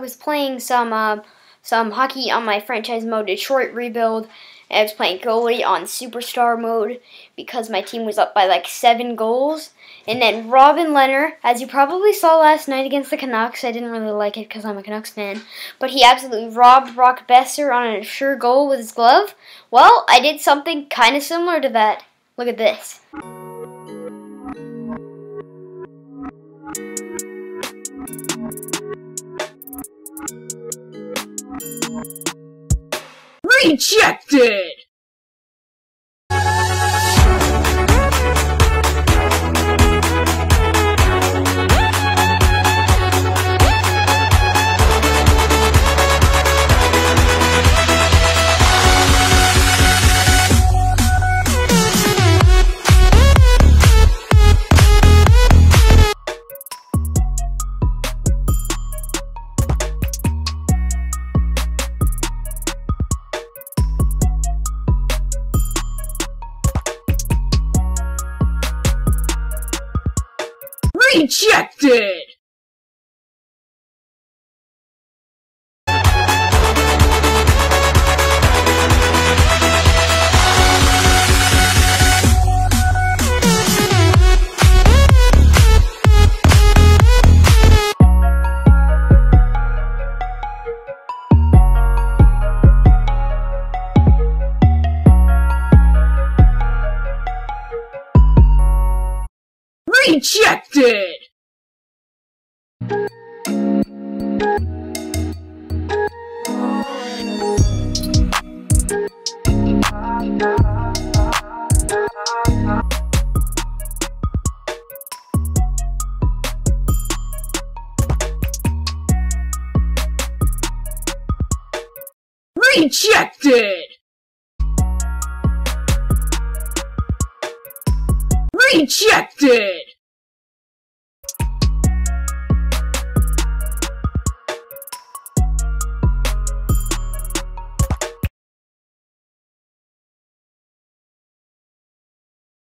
was playing some uh, some hockey on my franchise mode Detroit rebuild. I was playing goalie on superstar mode because my team was up by like seven goals. And then Robin Lehner, as you probably saw last night against the Canucks, I didn't really like it because I'm a Canucks fan, but he absolutely robbed Brock Boeser on a sure goal with his glove. Well, I did something kind of similar to that. Look at this. Rejected! Rejected! Rejected! Rejected! Rejected!